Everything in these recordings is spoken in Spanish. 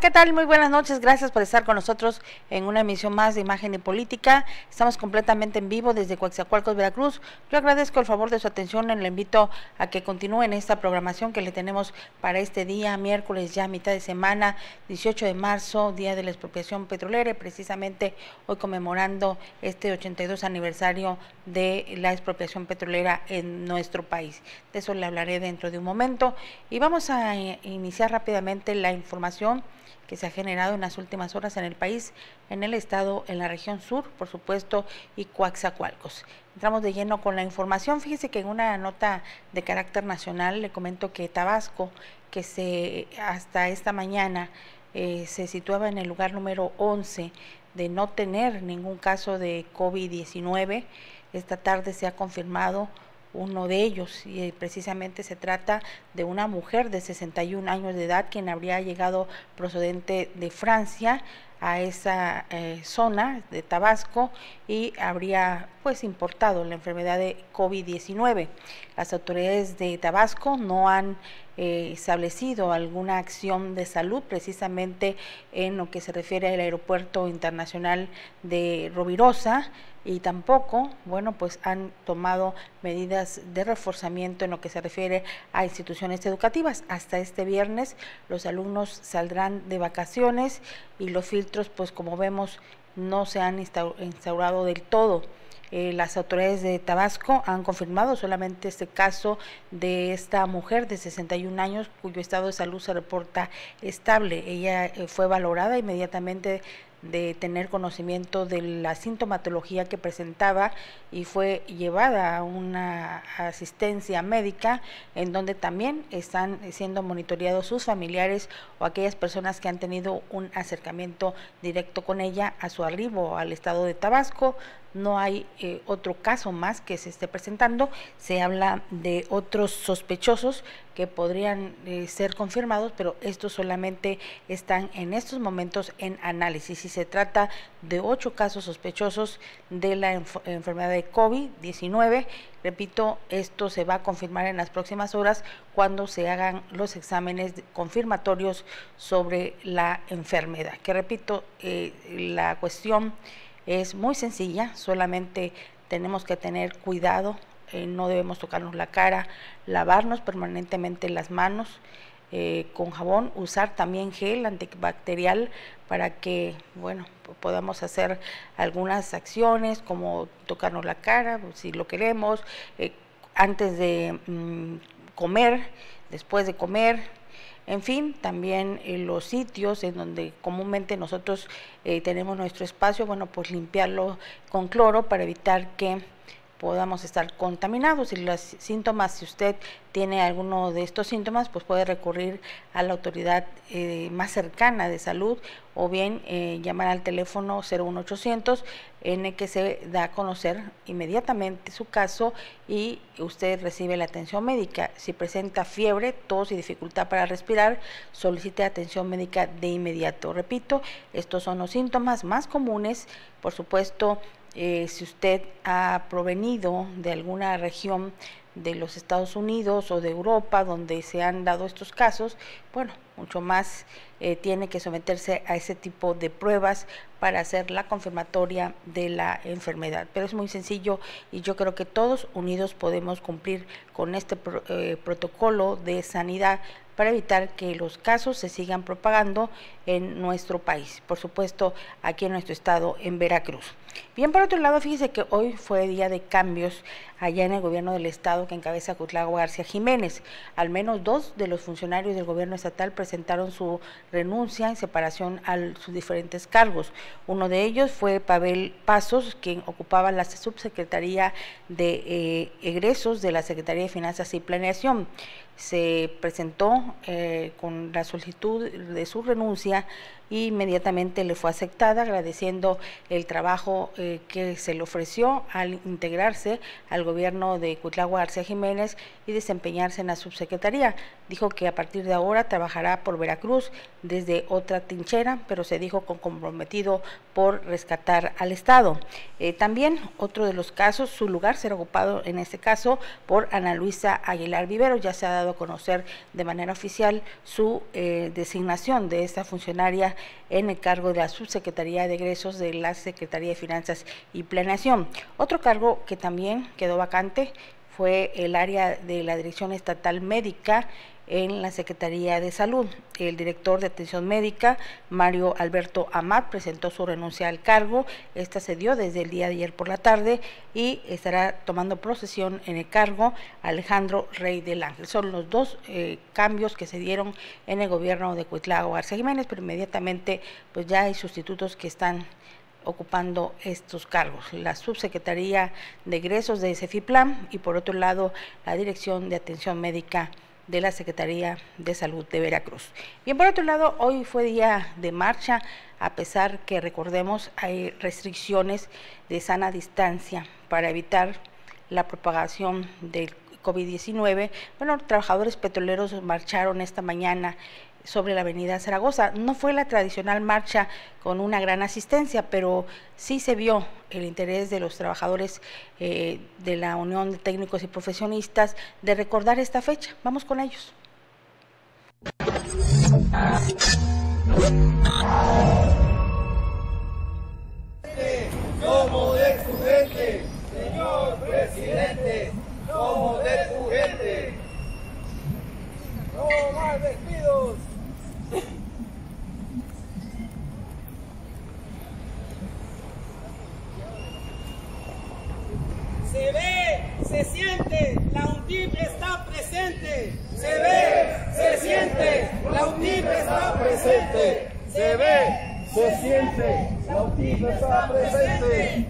¿qué tal? Muy buenas noches. Gracias por estar con nosotros en una emisión más de Imagen y Política. Estamos completamente en vivo desde Coaxacualcos, Veracruz. Yo agradezco el favor de su atención y le invito a que continúen esta programación que le tenemos para este día, miércoles ya mitad de semana, 18 de marzo, Día de la Expropiación Petrolera precisamente hoy conmemorando este 82 aniversario de la expropiación petrolera en nuestro país. De eso le hablaré dentro de un momento y vamos a eh, iniciar rápidamente la información que se ha generado en las últimas horas en el país, en el estado, en la región sur, por supuesto, y Coaxacualcos. Entramos de lleno con la información. Fíjese que en una nota de carácter nacional le comento que Tabasco, que se hasta esta mañana eh, se situaba en el lugar número 11 de no tener ningún caso de COVID-19, esta tarde se ha confirmado uno de ellos y eh, precisamente se trata de una mujer de 61 años de edad quien habría llegado procedente de Francia a esa eh, zona de Tabasco y habría pues importado la enfermedad de COVID-19. Las autoridades de Tabasco no han eh, establecido alguna acción de salud precisamente en lo que se refiere al aeropuerto internacional de Rovirosa y tampoco, bueno, pues han tomado medidas de reforzamiento en lo que se refiere a instituciones educativas. Hasta este viernes los alumnos saldrán de vacaciones y los filtros, pues como vemos, no se han instaurado del todo. Eh, las autoridades de Tabasco han confirmado solamente este caso de esta mujer de 61 años cuyo estado de salud se reporta estable. Ella eh, fue valorada inmediatamente de tener conocimiento de la sintomatología que presentaba y fue llevada a una asistencia médica en donde también están siendo monitoreados sus familiares o aquellas personas que han tenido un acercamiento directo con ella a su arribo al estado de Tabasco. No hay eh, otro caso más que se esté presentando. Se habla de otros sospechosos que podrían eh, ser confirmados, pero estos solamente están en estos momentos en análisis. Y se trata de ocho casos sospechosos de la enfermedad de COVID-19. Repito, esto se va a confirmar en las próximas horas cuando se hagan los exámenes confirmatorios sobre la enfermedad. Que repito, eh, la cuestión es muy sencilla, solamente tenemos que tener cuidado eh, no debemos tocarnos la cara, lavarnos permanentemente las manos eh, con jabón, usar también gel antibacterial para que, bueno, podamos hacer algunas acciones como tocarnos la cara, si lo queremos, eh, antes de mm, comer, después de comer, en fin, también los sitios en donde comúnmente nosotros tenemos nuestro espacio, bueno, pues limpiarlo con cloro para evitar que podamos estar contaminados y los síntomas, si usted tiene alguno de estos síntomas, pues puede recurrir a la autoridad eh, más cercana de salud o bien eh, llamar al teléfono 01800 en el que se da a conocer inmediatamente su caso y usted recibe la atención médica. Si presenta fiebre, tos y dificultad para respirar, solicite atención médica de inmediato. Repito, estos son los síntomas más comunes, por supuesto, eh, si usted ha provenido de alguna región de los Estados Unidos o de Europa donde se han dado estos casos, bueno, mucho más eh, tiene que someterse a ese tipo de pruebas para hacer la confirmatoria de la enfermedad. Pero es muy sencillo y yo creo que todos unidos podemos cumplir con este eh, protocolo de sanidad para evitar que los casos se sigan propagando en nuestro país, por supuesto aquí en nuestro estado, en Veracruz. Bien, por otro lado, fíjese que hoy fue día de cambios allá en el gobierno del estado que encabeza Cutlago García Jiménez. Al menos dos de los funcionarios del gobierno estatal presentaron su renuncia en separación a sus diferentes cargos. Uno de ellos fue Pavel Pasos, quien ocupaba la subsecretaría de eh, egresos de la Secretaría de Finanzas y Planeación se presentó eh, con la solicitud de su renuncia e inmediatamente le fue aceptada agradeciendo el trabajo eh, que se le ofreció al integrarse al gobierno de Cuitlagua García Jiménez y desempeñarse en la subsecretaría. Dijo que a partir de ahora trabajará por Veracruz desde otra trinchera, pero se dijo con comprometido por rescatar al Estado. Eh, también otro de los casos, su lugar será ocupado en este caso por Ana Luisa Aguilar Vivero. Ya se ha dado a conocer de manera oficial su eh, designación de esta funcionaria en el cargo de la subsecretaría de egresos de la Secretaría de Finanzas y Planeación. Otro cargo que también quedó vacante fue el área de la Dirección Estatal Médica en la Secretaría de Salud. El director de atención médica, Mario Alberto Amat, presentó su renuncia al cargo. Esta se dio desde el día de ayer por la tarde y estará tomando procesión en el cargo Alejandro Rey del Ángel. Son los dos eh, cambios que se dieron en el gobierno de Cuitlao García Jiménez, pero inmediatamente pues ya hay sustitutos que están ocupando estos cargos, la subsecretaría de egresos de CEFIPLAN y por otro lado la dirección de atención médica de la Secretaría de Salud de Veracruz. Bien, por otro lado, hoy fue día de marcha, a pesar que recordemos hay restricciones de sana distancia para evitar la propagación del COVID-19. Bueno, trabajadores petroleros marcharon esta mañana sobre la avenida Zaragoza. No fue la tradicional marcha con una gran asistencia, pero sí se vio el interés de los trabajadores eh, de la Unión de Técnicos y Profesionistas de recordar esta fecha. Vamos con ellos. Como de tu gente, señor presidente, como de tu gente. No más. Se ve, se siente, la UNDIP está presente. Se ve, se siente, la UNDIP está presente. Se ve, se siente, la UNDIP está presente.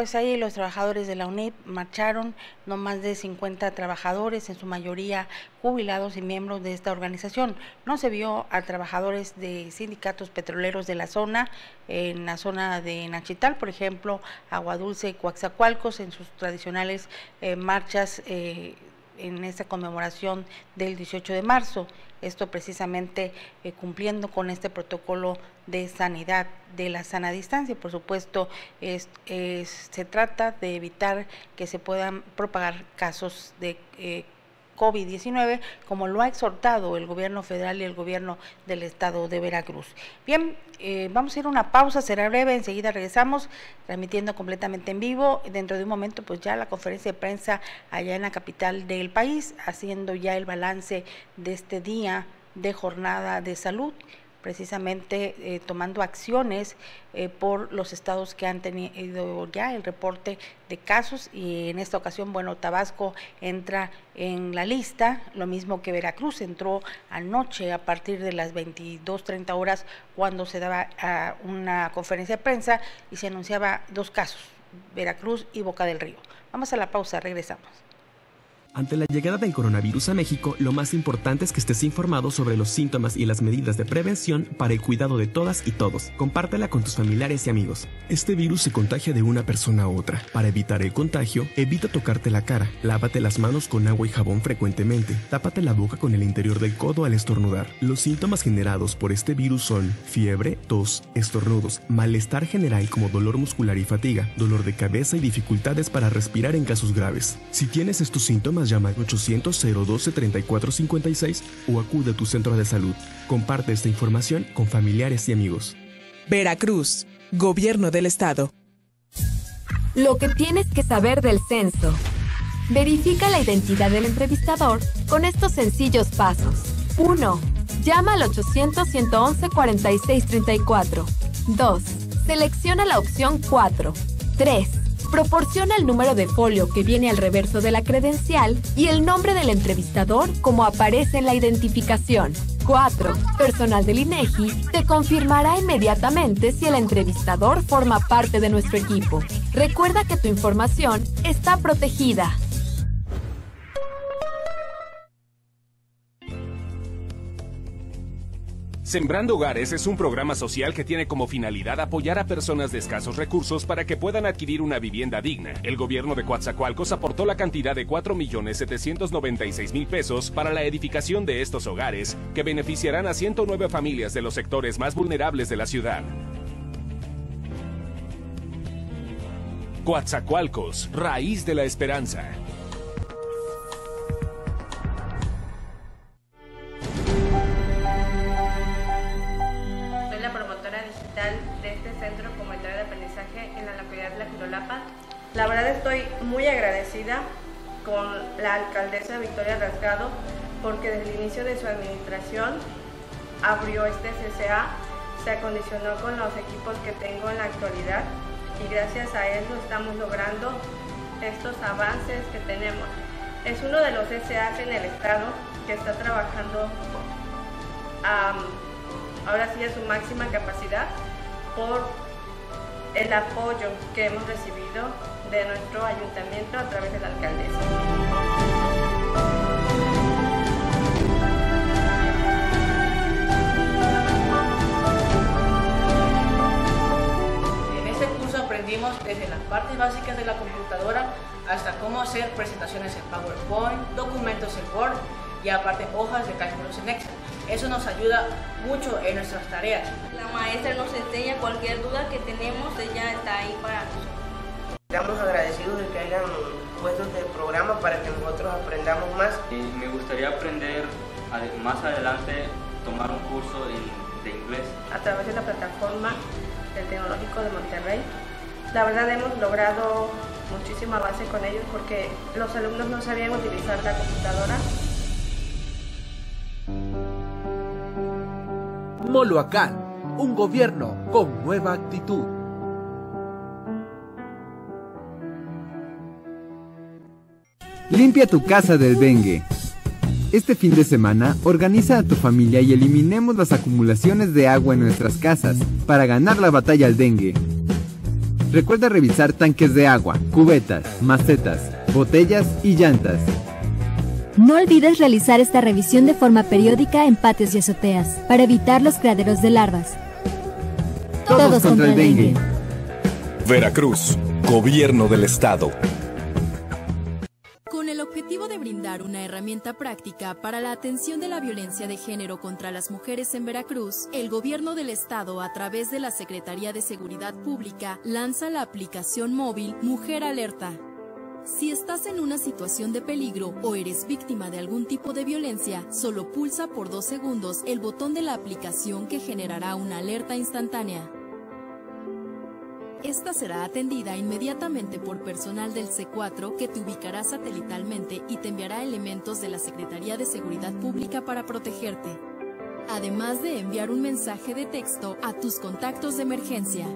Pues ahí los trabajadores de la UNIP marcharon, no más de 50 trabajadores, en su mayoría jubilados y miembros de esta organización. No se vio a trabajadores de sindicatos petroleros de la zona, en la zona de Nachital, por ejemplo, Aguadulce y Coaxacualcos, en sus tradicionales eh, marchas eh, en esta conmemoración del 18 de marzo. Esto precisamente eh, cumpliendo con este protocolo de sanidad de la sana distancia. Por supuesto, se trata de evitar que se puedan propagar casos de eh, COVID-19, como lo ha exhortado el gobierno federal y el gobierno del estado de Veracruz. Bien, eh, vamos a ir a una pausa, será breve, enseguida regresamos transmitiendo completamente en vivo. Dentro de un momento, pues ya la conferencia de prensa allá en la capital del país, haciendo ya el balance de este día de jornada de salud precisamente eh, tomando acciones eh, por los estados que han tenido ya el reporte de casos y en esta ocasión, bueno, Tabasco entra en la lista, lo mismo que Veracruz entró anoche a partir de las 22.30 horas cuando se daba ah, una conferencia de prensa y se anunciaba dos casos, Veracruz y Boca del Río. Vamos a la pausa, regresamos. Ante la llegada del coronavirus a México, lo más importante es que estés informado sobre los síntomas y las medidas de prevención para el cuidado de todas y todos. Compártela con tus familiares y amigos. Este virus se contagia de una persona a otra. Para evitar el contagio, evita tocarte la cara, lávate las manos con agua y jabón frecuentemente, tápate la boca con el interior del codo al estornudar. Los síntomas generados por este virus son fiebre, tos, estornudos, malestar general como dolor muscular y fatiga, dolor de cabeza y dificultades para respirar en casos graves. Si tienes estos síntomas, llama al 800-012-3456 o acude a tu centro de salud. Comparte esta información con familiares y amigos. Veracruz, Gobierno del Estado. Lo que tienes que saber del censo. Verifica la identidad del entrevistador con estos sencillos pasos. 1. Llama al 800-111-4634. 2. Selecciona la opción 4. 3 proporciona el número de folio que viene al reverso de la credencial y el nombre del entrevistador como aparece en la identificación. 4. Personal del INEGI te confirmará inmediatamente si el entrevistador forma parte de nuestro equipo. Recuerda que tu información está protegida. Sembrando Hogares es un programa social que tiene como finalidad apoyar a personas de escasos recursos para que puedan adquirir una vivienda digna. El gobierno de Coatzacoalcos aportó la cantidad de 4.796.000 pesos para la edificación de estos hogares, que beneficiarán a 109 familias de los sectores más vulnerables de la ciudad. Coatzacoalcos, raíz de la esperanza. La verdad estoy muy agradecida con la alcaldesa Victoria Rasgado porque desde el inicio de su administración abrió este CCA, se acondicionó con los equipos que tengo en la actualidad y gracias a eso estamos logrando estos avances que tenemos. Es uno de los CCA en el estado que está trabajando ahora sí a su máxima capacidad por el apoyo que hemos recibido de nuestro ayuntamiento a través de la alcaldesa. En este curso aprendimos desde las partes básicas de la computadora hasta cómo hacer presentaciones en PowerPoint, documentos en Word y aparte hojas de cálculos en Excel. Eso nos ayuda mucho en nuestras tareas. La maestra nos enseña cualquier duda que tenemos, ella está ahí para nosotros. Estamos agradecidos de que hayan puesto este programa para que nosotros aprendamos más. Y me gustaría aprender más adelante tomar un curso de inglés. A través de la plataforma del Tecnológico de Monterrey. La verdad hemos logrado muchísima base con ellos porque los alumnos no sabían utilizar la computadora. Moloacán, un gobierno con nueva actitud. Limpia tu casa del dengue. Este fin de semana, organiza a tu familia y eliminemos las acumulaciones de agua en nuestras casas para ganar la batalla al dengue. Recuerda revisar tanques de agua, cubetas, macetas, botellas y llantas. No olvides realizar esta revisión de forma periódica en patios y azoteas para evitar los criaderos de larvas. Todos, contra, el dengue. Veracruz, Gobierno del Estado brindar una herramienta práctica para la atención de la violencia de género contra las mujeres en Veracruz, el Gobierno del Estado, a través de la Secretaría de Seguridad Pública, lanza la aplicación móvil Mujer Alerta. Si estás en una situación de peligro o eres víctima de algún tipo de violencia, solo pulsa por dos segundos el botón de la aplicación que generará una alerta instantánea. Esta será atendida inmediatamente por personal del C4 que te ubicará satelitalmente y te enviará elementos de la Secretaría de Seguridad Pública para protegerte. Además de enviar un mensaje de texto a tus contactos de emergencia.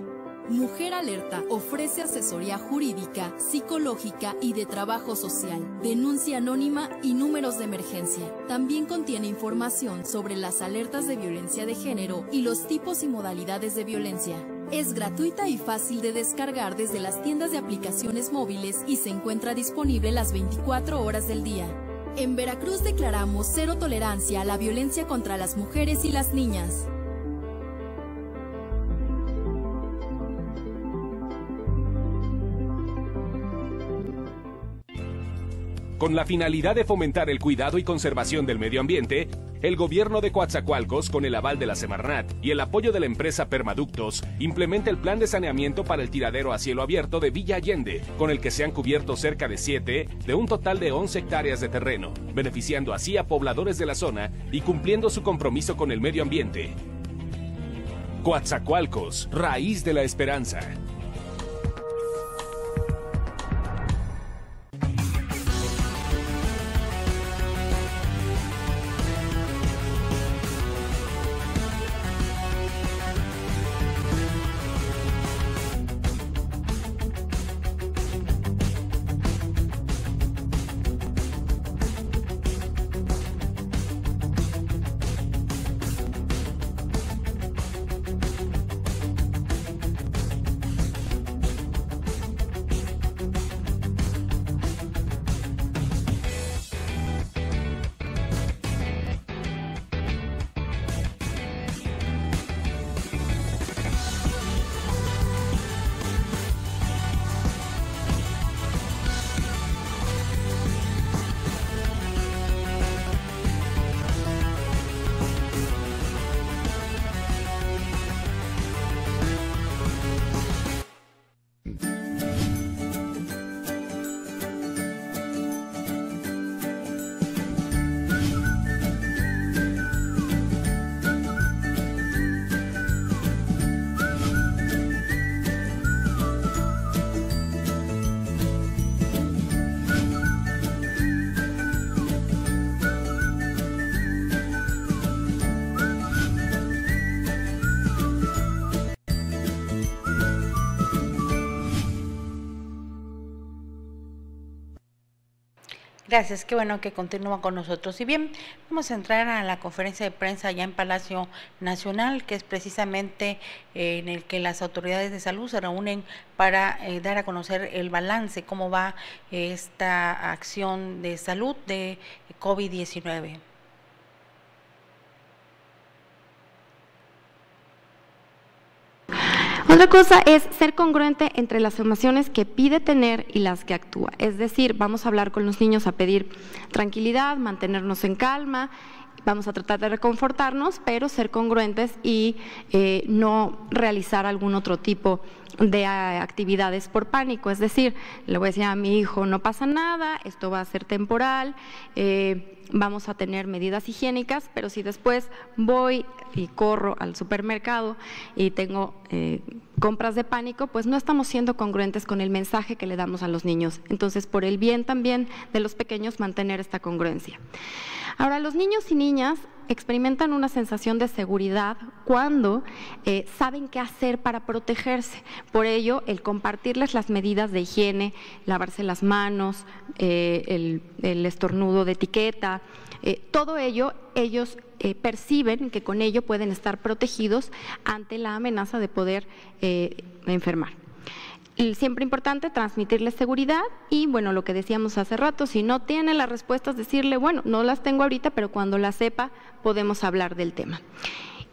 Mujer Alerta ofrece asesoría jurídica, psicológica y de trabajo social, denuncia anónima y números de emergencia. También contiene información sobre las alertas de violencia de género y los tipos y modalidades de violencia. Es gratuita y fácil de descargar desde las tiendas de aplicaciones móviles y se encuentra disponible las 24 horas del día. En Veracruz declaramos cero tolerancia a la violencia contra las mujeres y las niñas. Con la finalidad de fomentar el cuidado y conservación del medio ambiente, el gobierno de Coatzacoalcos, con el aval de la Semarnat y el apoyo de la empresa Permaductos, implementa el plan de saneamiento para el tiradero a cielo abierto de Villa Allende, con el que se han cubierto cerca de 7 de un total de 11 hectáreas de terreno, beneficiando así a pobladores de la zona y cumpliendo su compromiso con el medio ambiente. Coatzacoalcos, raíz de la esperanza. Gracias, qué bueno que continúa con nosotros. Y bien, vamos a entrar a la conferencia de prensa ya en Palacio Nacional, que es precisamente eh, en el que las autoridades de salud se reúnen para eh, dar a conocer el balance, cómo va esta acción de salud de COVID-19. Otra cosa es ser congruente entre las emociones que pide tener y las que actúa. Es decir, vamos a hablar con los niños a pedir tranquilidad, mantenernos en calma, vamos a tratar de reconfortarnos, pero ser congruentes y eh, no realizar algún otro tipo de actividades por pánico. Es decir, le voy a decir a mi hijo, no pasa nada, esto va a ser temporal. Eh, vamos a tener medidas higiénicas, pero si después voy y corro al supermercado y tengo eh, compras de pánico, pues no estamos siendo congruentes con el mensaje que le damos a los niños. Entonces, por el bien también de los pequeños, mantener esta congruencia. Ahora, los niños y niñas experimentan una sensación de seguridad cuando eh, saben qué hacer para protegerse. Por ello, el compartirles las medidas de higiene, lavarse las manos, eh, el, estornudo de etiqueta, eh, todo ello ellos perciben que con ello pueden estar protegidos ante la amenaza de poder enfermar siempre importante transmitirle seguridad y bueno, lo que decíamos hace rato, si no tiene las respuestas, decirle, bueno, no las tengo ahorita, pero cuando las sepa podemos hablar del tema.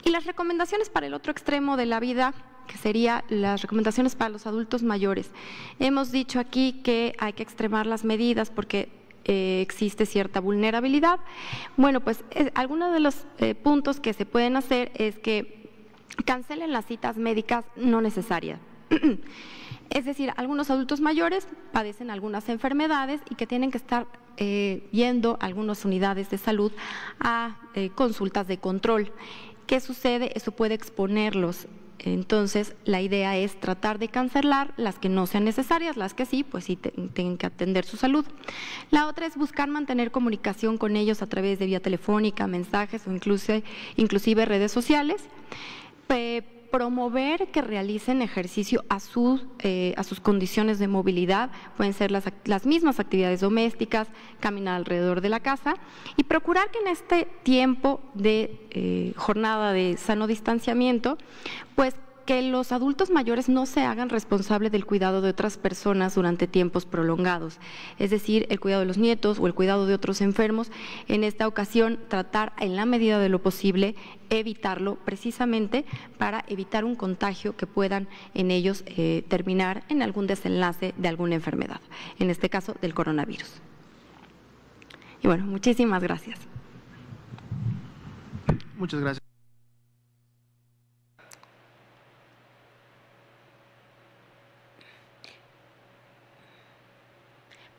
Y las recomendaciones para el otro extremo de la vida, que serían las recomendaciones para los adultos mayores. Hemos dicho aquí que hay que extremar las medidas porque eh, existe cierta vulnerabilidad. Bueno, pues eh, algunos de los eh, puntos que se pueden hacer es que cancelen las citas médicas no necesarias. Es decir, algunos adultos mayores padecen algunas enfermedades y que tienen que estar yendo a algunas unidades de salud a consultas de control. ¿Qué sucede? Eso puede exponerlos. Entonces, la idea es tratar de cancelar las que no sean necesarias, las que sí, pues sí tienen que atender su salud. La otra es buscar mantener comunicación con ellos a través de vía telefónica, mensajes o incluso, inclusive redes sociales promover que realicen ejercicio a sus, eh, a sus condiciones de movilidad, pueden ser las, las, mismas actividades domésticas, caminar alrededor de la casa y procurar que en este tiempo de eh, jornada de sano distanciamiento, pues que los adultos mayores no se hagan responsables del cuidado de otras personas durante tiempos prolongados, es decir, el cuidado de los nietos o el cuidado de otros enfermos. En esta ocasión, tratar en la medida de lo posible evitarlo precisamente para evitar un contagio que puedan en ellos eh, terminar en algún desenlace de alguna enfermedad, en este caso del coronavirus. Y bueno, muchísimas gracias. Muchas gracias.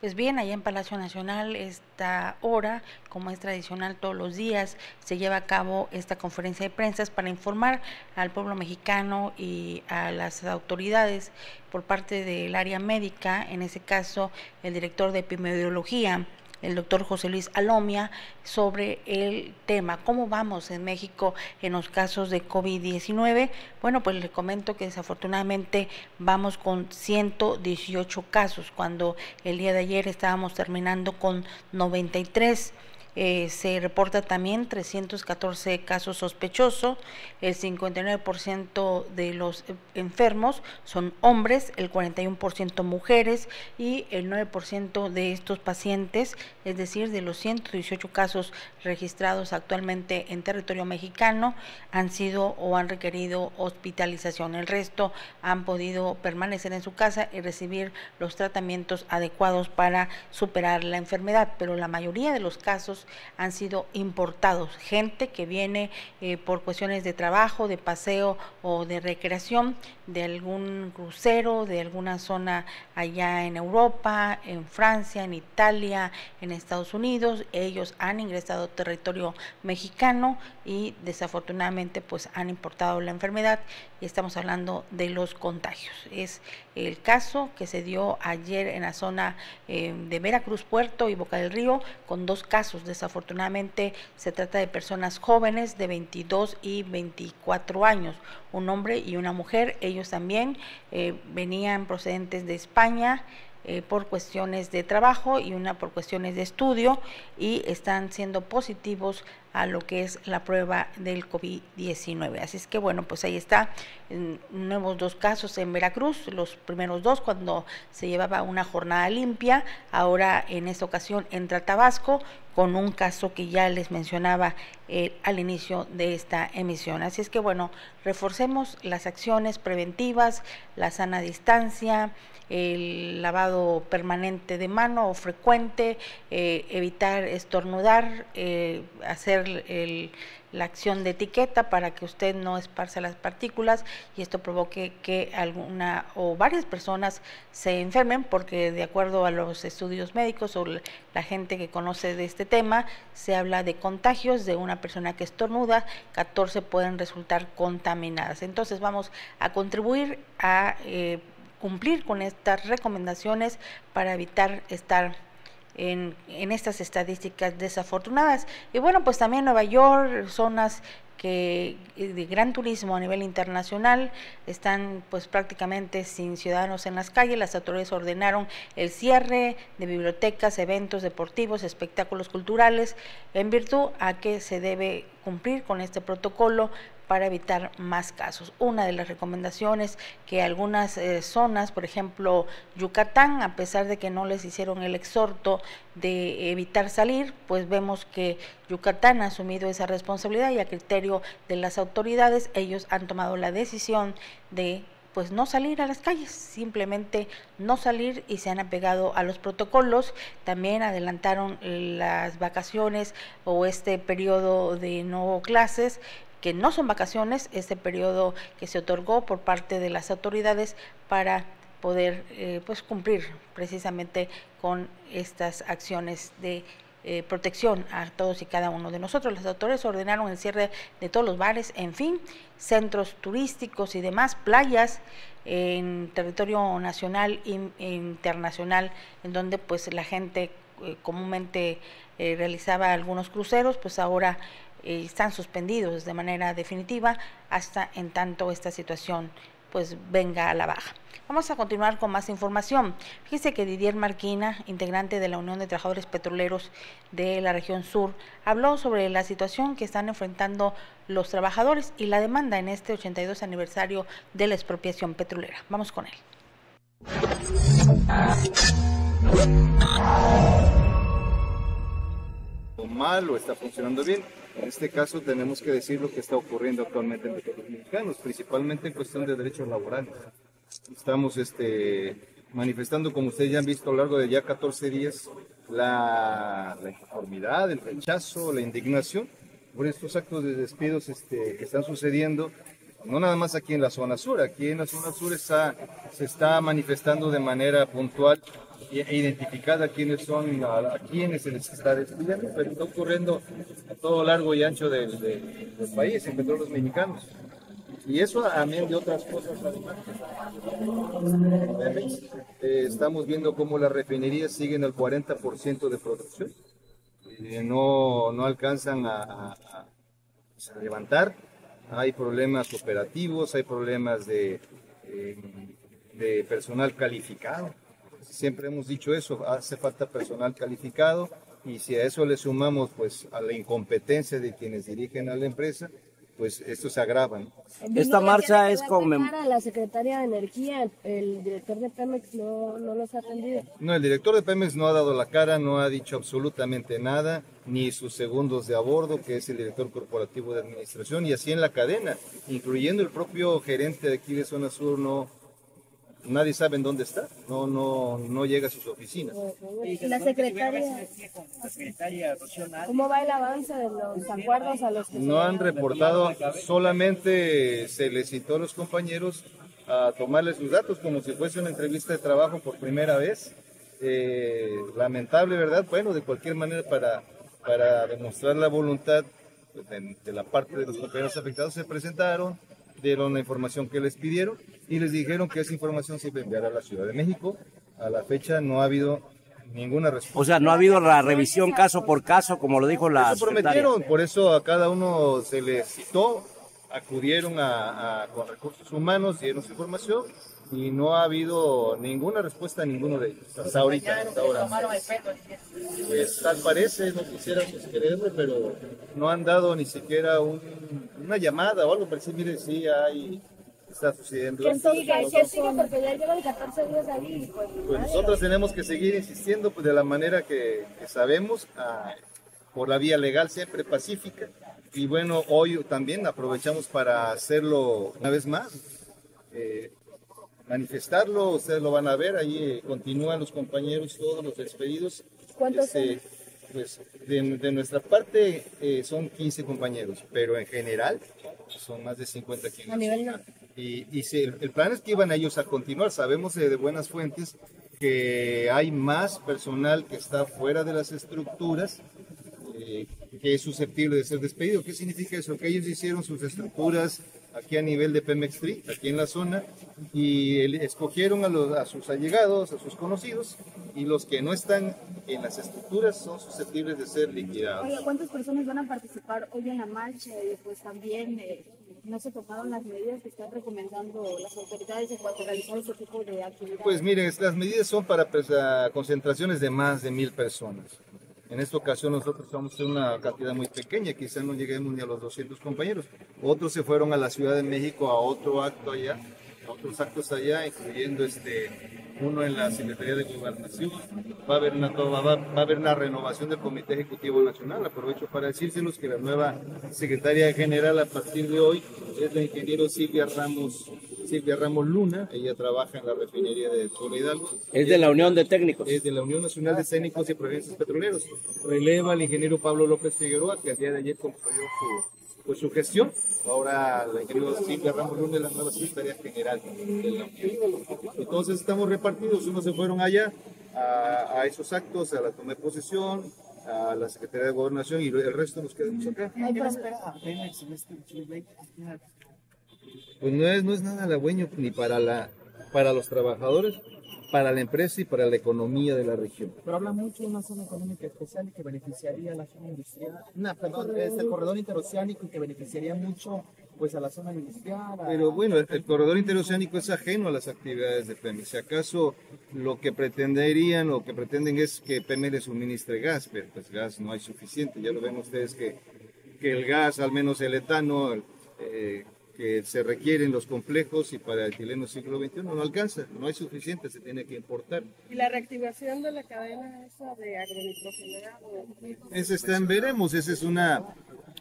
Pues bien, allá en Palacio Nacional, esta hora, como es tradicional todos los días, se lleva a cabo esta conferencia de prensa para informar al pueblo mexicano y a las autoridades por parte del área médica, en ese caso el director de epidemiología, el doctor José Luis Alomia sobre el tema, cómo vamos en México en los casos de COVID-19. Bueno, pues le comento que desafortunadamente vamos con 118 casos, cuando el día de ayer estábamos terminando con 93 eh, se reporta también 314 casos sospechosos, el 59% de los enfermos son hombres, el 41% mujeres y el 9% de estos pacientes, es decir, de los 118 casos registrados actualmente en territorio mexicano, han sido o han requerido hospitalización. El resto han podido permanecer en su casa y recibir los tratamientos adecuados para superar la enfermedad, pero la mayoría de los casos han sido importados, gente que viene eh, por cuestiones de trabajo, de paseo o de recreación de algún crucero, de alguna zona allá en Europa, en Francia, en Italia, en Estados Unidos. Ellos han ingresado a territorio mexicano y desafortunadamente pues han importado la enfermedad y estamos hablando de los contagios. Es el caso que se dio ayer en la zona eh, de Veracruz, Puerto y Boca del Río, con dos casos. Desafortunadamente se trata de personas jóvenes de 22 y 24 años, un hombre y una mujer. Ellos también eh, venían procedentes de España. Eh, por cuestiones de trabajo y una por cuestiones de estudio y están siendo positivos a lo que es la prueba del COVID-19. Así es que bueno, pues ahí está, nuevos dos casos en Veracruz, los primeros dos cuando se llevaba una jornada limpia, ahora en esta ocasión entra Tabasco con un caso que ya les mencionaba eh, al inicio de esta emisión. Así es que bueno, reforcemos las acciones preventivas, la sana distancia, el lavado permanente de mano o frecuente, eh, evitar estornudar, eh, hacer la acción de etiqueta para que usted no esparce las partículas y esto provoque que alguna o varias personas se enfermen porque de acuerdo a los estudios médicos o la gente que conoce de este tema se habla de contagios de una persona que estornuda, 14 pueden resultar contaminadas. Entonces vamos a contribuir a eh, cumplir con estas recomendaciones para evitar estar en, en, estas estadísticas desafortunadas. Y bueno, pues también Nueva York, zonas que de gran turismo a nivel internacional están pues prácticamente sin ciudadanos en las calles. Las autoridades ordenaron el cierre de bibliotecas, eventos deportivos, espectáculos culturales, en virtud a que se debe cumplir con este protocolo para evitar más casos. Una de las recomendaciones que algunas eh, zonas, por ejemplo Yucatán, a pesar de que no les hicieron el exhorto de evitar salir, pues vemos que Yucatán ha asumido esa responsabilidad y a criterio de las autoridades ellos han tomado la decisión de pues no salir a las calles, simplemente no salir y se han apegado a los protocolos. También adelantaron las vacaciones o este periodo de no clases que no son vacaciones, este periodo que se otorgó por parte de las autoridades para poder eh, pues cumplir precisamente con estas acciones de eh, protección a todos y cada uno de nosotros. Las autoridades ordenaron el cierre de todos los bares, en fin, centros turísticos y demás, playas en territorio nacional e internacional, en donde pues la gente eh, comúnmente realizaba algunos cruceros, pues ahora están suspendidos de manera definitiva hasta en tanto esta situación pues venga a la baja. Vamos a continuar con más información. Fíjese que Didier Marquina, integrante de la Unión de Trabajadores Petroleros de la región sur, habló sobre la situación que están enfrentando los trabajadores y la demanda en este 82 aniversario de la expropiación petrolera. Vamos con él. mal o está funcionando bien. En este caso tenemos que decir lo que está ocurriendo actualmente en los mexicanos, principalmente en cuestión de derechos laborales. Estamos este, manifestando, como ustedes ya han visto a lo largo de ya 14 días, la, la inconformidad, el rechazo, la indignación por estos actos de despidos este, que están sucediendo no nada más aquí en la zona sur, aquí en la zona sur está, se está manifestando de manera puntual identificada quiénes son, a, quienes se les está despidiendo, pero está ocurriendo a todo largo y ancho del, país, en los mexicanos. Y eso también de otras cosas además. Eh, estamos viendo cómo las refinerías siguen al 40% de producción. Eh, no, no alcanzan a, a, levantar. Hay problemas operativos, hay problemas de, eh, de personal calificado siempre hemos dicho eso, hace falta personal calificado y si a eso le sumamos pues a la incompetencia de quienes dirigen a la empresa, pues esto se agrava. Esta marcha es con... La secretaria de Energía, el, director de Pemex no, no los ha atendido. No, el director de Pemex no ha dado la cara, no ha dicho absolutamente nada, ni sus segundos de a bordo, que es el director corporativo de administración, y así en la cadena, incluyendo el propio gerente de aquí de Zona Sur, no, nadie sabe en dónde está, no, no, no llega a sus oficinas. La secretaria, ¿cómo va el avance de los acuerdos a los que No han reportado, solamente se les citó a los compañeros a tomarles sus datos como si fuese una entrevista de trabajo por primera vez. Eh, lamentable, ¿verdad? Bueno, de cualquier manera para, para demostrar la voluntad de, de la parte de los compañeros afectados se presentaron, dieron la información que les pidieron y les dijeron que esa información se iba a enviar a la Ciudad de México. A la fecha no ha habido ninguna respuesta. O sea, no ha habido la revisión caso por caso, como lo dijo la eso prometieron, por eso a cada uno se les citó, acudieron a, con recursos humanos, dieron su información y no ha habido ninguna respuesta a ninguno de ellos. Hasta ahorita, hasta ahora. Pues tal parece, no quisiéramos creerlo, pero no han dado ni siquiera una llamada o algo para decir, mire, sí hay está sucediendo. Que siga, que siga, porque ya llevan 14 días ahí. Pues, pues nosotros tenemos que seguir insistiendo pues, de la manera que, que sabemos, ah, por la vía legal siempre pacífica. Y bueno, hoy también aprovechamos para hacerlo una vez más. Eh, manifestarlo, ustedes lo van a ver, ahí eh, continúan los compañeros, todos los despedidos. ¿Cuántos este, Pues de, de, nuestra parte eh, son 15 compañeros, pero en general son más de 50 quienes. A nivel y, y el, plan es que iban ellos a continuar. Sabemos de, buenas fuentes que hay más personal que está fuera de las estructuras eh, que es susceptible de ser despedido. ¿Qué significa eso? Que ellos hicieron sus estructuras aquí a nivel de Pemex Street, aquí en la zona, y escogieron a, los, a sus allegados, a sus conocidos, y los que no están en las estructuras son susceptibles de ser liquidados. ¿cuántas personas van a participar hoy en la marcha? Y pues también eh, no se tomaron las medidas que están recomendando las autoridades en cuanto a realizar este tipo de actividades? Pues miren, las medidas son para pues, concentraciones de más de mil personas. En esta ocasión nosotros somos una cantidad muy pequeña, quizás no lleguemos ni a los 200 compañeros. Otros se fueron a la Ciudad de México a otro acto allá, a otros actos allá, incluyendo este uno en la Secretaría de Gobernación. Va a haber una, renovación del Comité Ejecutivo Nacional. Aprovecho para decírselos que la nueva secretaria general a partir de hoy es la ingeniero Silvia Ramos Silvia Ramos Luna, ella trabaja en la refinería de Toro Es de la Unión de Técnicos. Es de la Unión Nacional de Técnicos y Proyectos Petroleros. Releva al ingeniero Pablo López Figueroa, que el día de ayer concluyó su pues, su gestión. Ahora la ingeniero Silvia Ramos Luna es la nueva secretaria general de la Unión. Entonces estamos repartidos, unos se fueron allá a, a esos actos, a la toma de posesión, a la Secretaría de Gobernación y el resto nos quedamos acá. Pues no es, no es nada halagüeño ni para, la, para los trabajadores, para la empresa y para la economía de la región. Pero habla mucho de una zona económica especial y que beneficiaría a la zona industrial, perdón, este corredor interoceánico y que beneficiaría mucho pues a la zona industrial. Pero bueno, el, corredor interoceánico es ajeno a las actividades de Pemex. Si acaso lo que pretenderían o que pretenden es que Pemex le suministre gas, pero pues gas no hay suficiente. Ya lo ven ustedes que, que el gas, al menos el etano, eh, que se requieren los complejos y para el chileno siglo XXI no alcanza, no hay suficiente, se tiene que importar. ¿Y la reactivación de la cadena esa de agronitrogenado? Ese está en veremos, esa es una,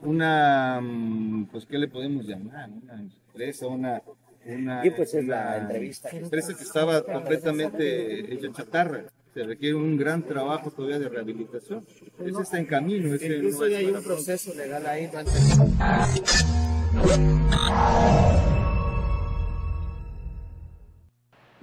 una, mm, pues, ¿qué le podemos llamar? Una empresa, una... una y pues es la entrevista. Empresa que estaba completamente hecha chatarra. Se requiere un gran trabajo todavía de rehabilitación. Ese está en camino. Ese Incluso hay un proceso legal ahí. しま。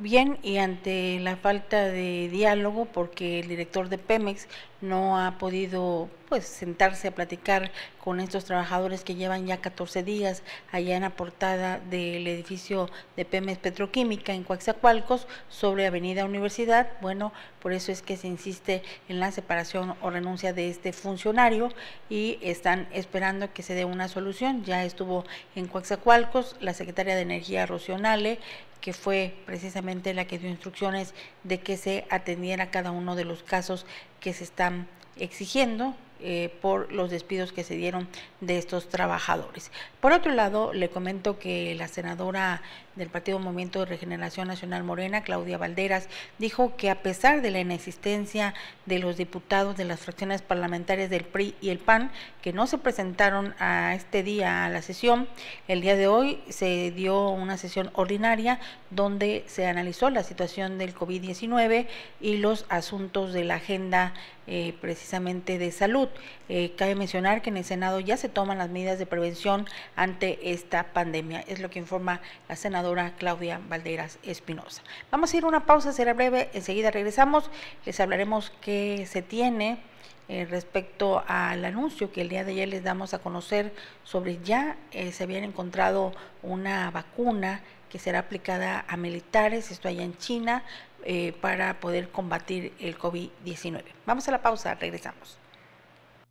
Bien, y ante la falta de diálogo, porque el director de Pemex no ha podido pues sentarse a platicar con estos trabajadores que llevan ya 14 días allá en la portada del edificio de Pemex Petroquímica en Coaxacualcos sobre Avenida Universidad. Bueno, por eso es que se insiste en la separación o renuncia de este funcionario y están esperando que se dé una solución. Ya estuvo en Coaxacualcos la secretaria de Energía Rocionale que fue precisamente la que dio instrucciones de que se atendiera cada uno de los casos que se están exigiendo eh, por los despidos que se dieron de estos trabajadores. Por otro lado, le comento que la senadora del Partido Movimiento de Regeneración Nacional Morena, Claudia Valderas, dijo que a pesar de la inexistencia de los diputados de las fracciones parlamentarias del PRI y el PAN, que no se presentaron a este día a la sesión, el día de hoy se dio una sesión ordinaria donde se analizó la situación del COVID-19 y los asuntos de la agenda eh, precisamente de salud. Eh, cabe mencionar que en el Senado ya se toman las medidas de prevención ante esta pandemia, es lo que informa la senadora Claudia Valderas Espinosa. Vamos a ir a una pausa, será breve, enseguida regresamos, les hablaremos qué se tiene eh, respecto al anuncio que el día de ayer les damos a conocer sobre ya eh, se había encontrado una vacuna que será aplicada a militares, esto allá en China, para poder combatir el COVID-19. Vamos a la pausa, regresamos.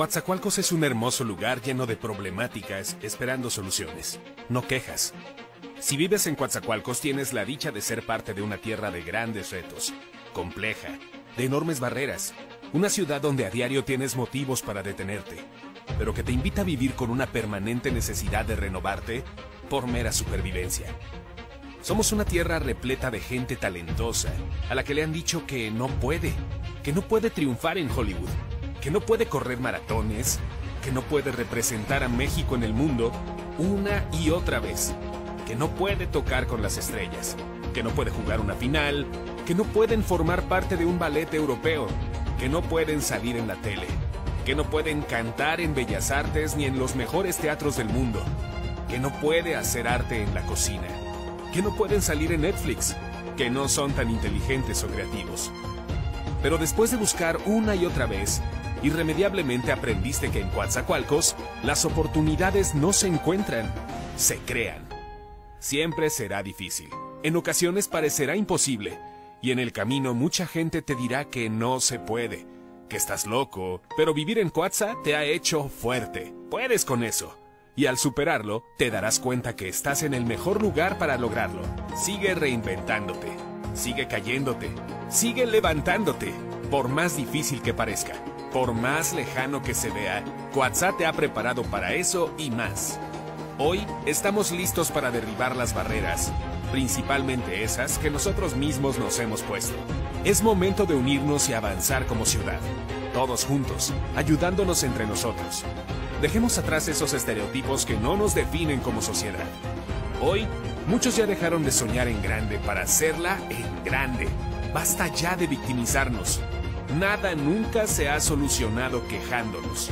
Coatzacoalcos es un hermoso lugar lleno de problemáticas, esperando soluciones, no quejas. Si vives en Coatzacoalcos tienes la dicha de ser parte de una tierra de grandes retos, compleja, de enormes barreras, una ciudad donde a diario tienes motivos para detenerte, pero que te invita a vivir con una permanente necesidad de renovarte por mera supervivencia. Somos una tierra repleta de gente talentosa, a la que le han dicho que no puede, que no puede triunfar en Hollywood que no puede correr maratones, que no puede representar a México en el mundo una y otra vez, que no puede tocar con las estrellas, que no puede jugar una final, que no pueden formar parte de un ballet europeo, que no pueden salir en la tele, que no pueden cantar en bellas artes ni en los mejores teatros del mundo, que no puede hacer arte en la cocina, que no pueden salir en Netflix, que no son tan inteligentes o creativos. Pero después de buscar una y otra vez, irremediablemente aprendiste que en Coatzacoalcos las oportunidades no se encuentran, se crean. Siempre será difícil. En ocasiones parecerá imposible. Y en el camino mucha gente te dirá que no se puede, que estás loco, pero vivir en Coatza te ha hecho fuerte. Puedes con eso. Y al superarlo, te darás cuenta que estás en el mejor lugar para lograrlo. Sigue reinventándote, sigue cayéndote, sigue levantándote, por más difícil que parezca. Por más lejano que se vea, Coatzá te ha preparado para eso y más. Hoy estamos listos para derribar las barreras, principalmente esas que nosotros mismos nos hemos puesto. Es momento de unirnos y avanzar como ciudad, todos juntos, ayudándonos entre nosotros. Dejemos atrás esos estereotipos que no nos definen como sociedad. Hoy, muchos ya dejaron de soñar en grande para hacerla en grande. Basta ya de victimizarnos. Nada nunca se ha solucionado quejándonos.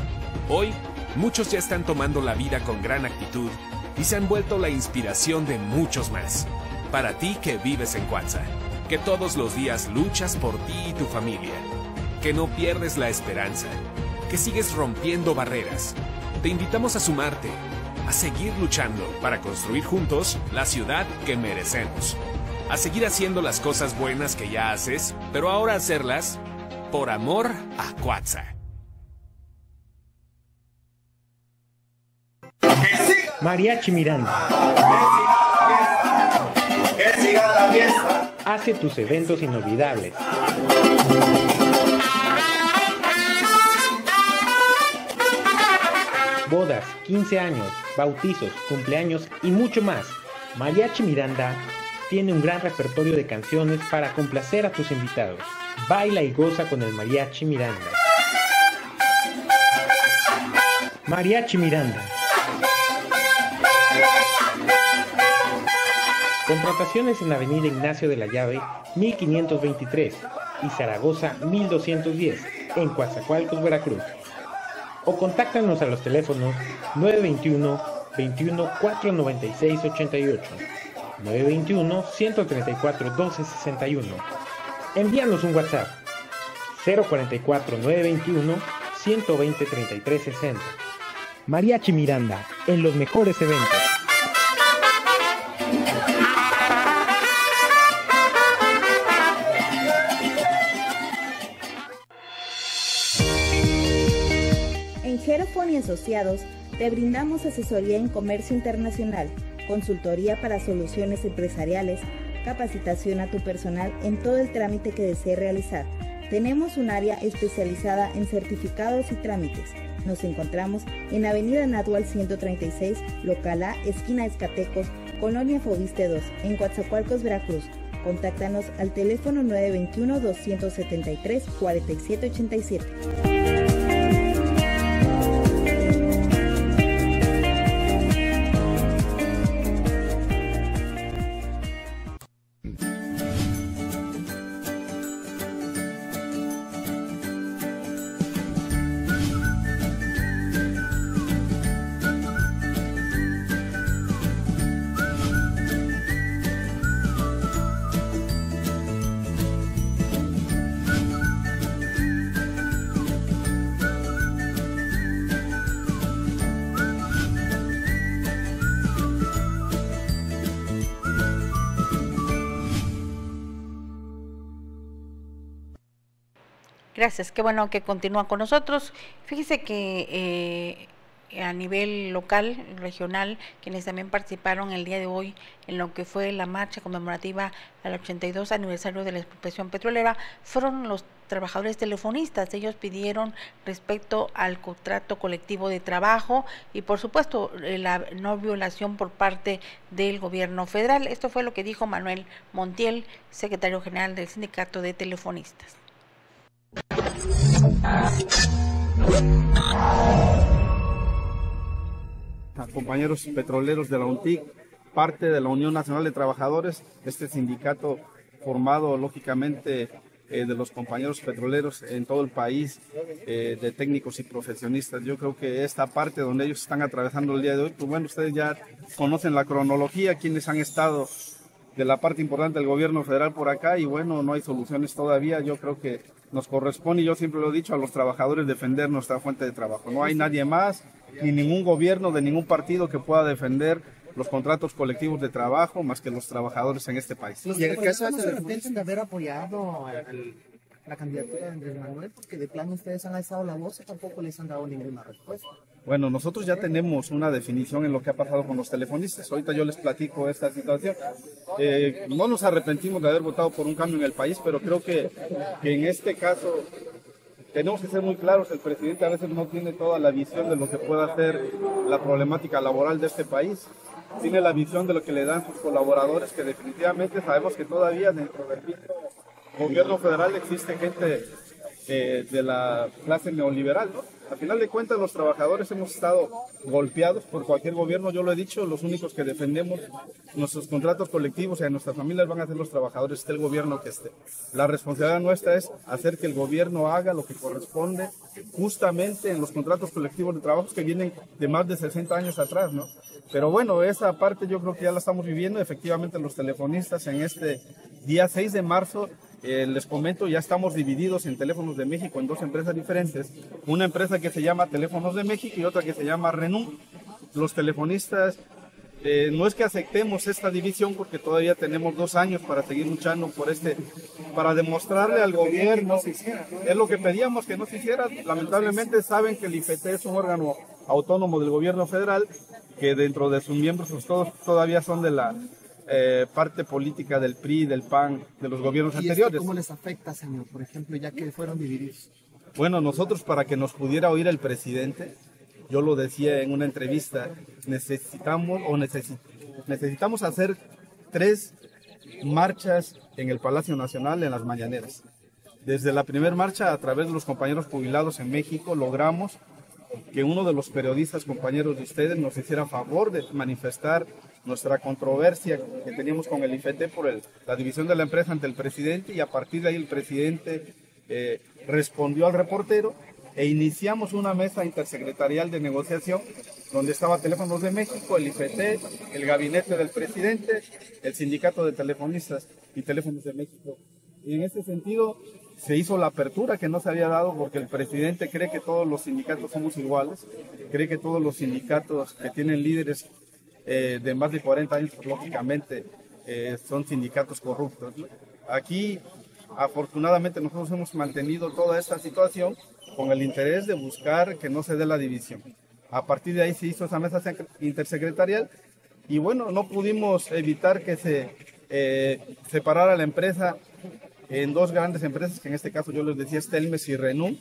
Hoy, muchos ya están tomando la vida con gran actitud y se han vuelto la inspiración de muchos más. Para ti que vives en Cuatza, que todos los días luchas por ti y tu familia, que no pierdes la esperanza, que sigues rompiendo barreras. Te invitamos a sumarte, a seguir luchando para construir juntos la ciudad que merecemos. A seguir haciendo las cosas buenas que ya haces, pero ahora hacerlas por amor a Cuatza. Mariachi Miranda. Que siga la fiesta. Hace tus eventos inolvidables. Bodas, 15 años, bautizos, cumpleaños y mucho más. Mariachi Miranda tiene un gran repertorio de canciones para complacer a tus invitados. Baila y goza con el Mariachi Miranda. Mariachi Miranda. Contrataciones en Avenida Ignacio de la Llave, 1523 y Zaragoza, 1210, en Coatzacoalcos, Veracruz. O contáctanos a los teléfonos 921 21 496 88, 921 134 12 61. Envíanos un WhatsApp 044 921 120 33 60. Mariachi Miranda, en los mejores eventos. En Gerofon y Asociados te brindamos asesoría en comercio internacional, consultoría para soluciones empresariales, capacitación a tu personal en todo el trámite que desee realizar. Tenemos un área especializada en certificados y trámites. Nos encontramos en Avenida Natural 136, local A, esquina Escatecos, Colonia Fobiste 2, en Coatzacoalcos, Veracruz. Contáctanos al teléfono 921-273-4787. Gracias, qué bueno que continúa con nosotros. Fíjese que eh, a nivel local, regional, quienes también participaron el día de hoy en lo que fue la marcha conmemorativa al 82 aniversario de la expropiación petrolera, fueron los trabajadores telefonistas. Ellos pidieron respecto al contrato colectivo de trabajo y, por supuesto, eh, la no violación por parte del gobierno federal. Esto fue lo que dijo Manuel Montiel, secretario general del Sindicato de Telefonistas. Compañeros petroleros de la UNTIC, parte de la Unión Nacional de Trabajadores, este sindicato formado lógicamente eh, de los compañeros petroleros en todo el país, eh, de técnicos y profesionistas. Yo creo que esta parte donde ellos están atravesando el día de hoy, pues bueno, ustedes ya conocen la cronología, quienes han estado de la parte importante del gobierno federal por acá y bueno, no hay soluciones todavía. Yo creo que nos corresponde, y yo siempre lo he dicho, a los trabajadores defender nuestra fuente de trabajo. No hay nadie más, ni ningún gobierno de ningún partido que pueda defender los contratos colectivos de trabajo más que los trabajadores en este país. Y en el caso de se arrepienten de haber apoyado el- la candidatura de Andrés Manuel, porque de plano ustedes han alzado la voz y tampoco les han dado ninguna respuesta. Bueno, nosotros ya tenemos una definición en lo que ha pasado con los telefonistas. Ahorita yo les platico esta situación. Eh, no nos arrepentimos de haber votado por un cambio en el país, pero creo que, que en este caso tenemos que ser muy claros, el presidente a veces no tiene toda la visión de lo que puede hacer la problemática laboral de este país. Tiene la visión de lo que le dan sus colaboradores, que definitivamente sabemos que todavía dentro del gobierno federal existe gente eh, de la clase neoliberal, ¿no? Al final de cuentas, los trabajadores hemos estado golpeados por cualquier gobierno, yo lo he dicho, los únicos que defendemos nuestros contratos colectivos y a nuestras familias van a ser los trabajadores, esté el gobierno que esté. La responsabilidad nuestra es hacer que el gobierno haga lo que corresponde justamente en los contratos colectivos de trabajo que vienen de más de 60 años atrás, ¿no? Pero bueno, esa parte yo creo que ya la estamos viviendo, efectivamente los telefonistas en este día 6 de marzo eh, les comento, ya estamos divididos en Teléfonos de México en dos empresas diferentes. Una empresa que se llama Teléfonos de México y otra que se llama Renum. Los telefonistas, eh, no es que aceptemos esta división porque todavía tenemos dos años para seguir luchando por este, para demostrarle al gobierno, es lo que pedíamos que no se hiciera. Lamentablemente saben que el IFT es un órgano autónomo del gobierno federal, que dentro de sus miembros todos todavía son de la eh, parte política del PRI, del PAN, de los gobiernos ¿Y anteriores. Esto ¿Cómo les afecta, señor? Por ejemplo, ya que fueron divididos. Bueno, nosotros para que nos pudiera oír el presidente, yo lo decía en una entrevista, necesitamos o necesi- necesitamos hacer tres marchas en el Palacio Nacional en las mañaneras. Desde la primera marcha, a través de los compañeros jubilados en México, logramos que uno de los periodistas compañeros de ustedes nos hiciera favor de manifestar nuestra controversia que teníamos con el IFT por el- la división de la empresa ante el presidente y a partir de ahí el presidente eh, respondió al reportero e iniciamos una mesa intersecretarial de negociación donde estaba Teléfonos de México, el IFT, el gabinete del presidente, el sindicato de telefonistas y Teléfonos de México. Y en ese sentido se hizo la apertura que no se había dado porque el presidente cree que todos los sindicatos somos iguales, cree que todos los sindicatos que tienen líderes eh, de más de 40 años, pues, lógicamente eh, son sindicatos corruptos. ¿no? Aquí, afortunadamente, nosotros hemos mantenido toda esta situación con el interés de buscar que no se dé la división. A partir de ahí se hizo esa mesa sec- intersecretarial y bueno, no pudimos evitar que se eh, separara la empresa en dos grandes empresas, que en este caso yo les decía Stelmes y Renault,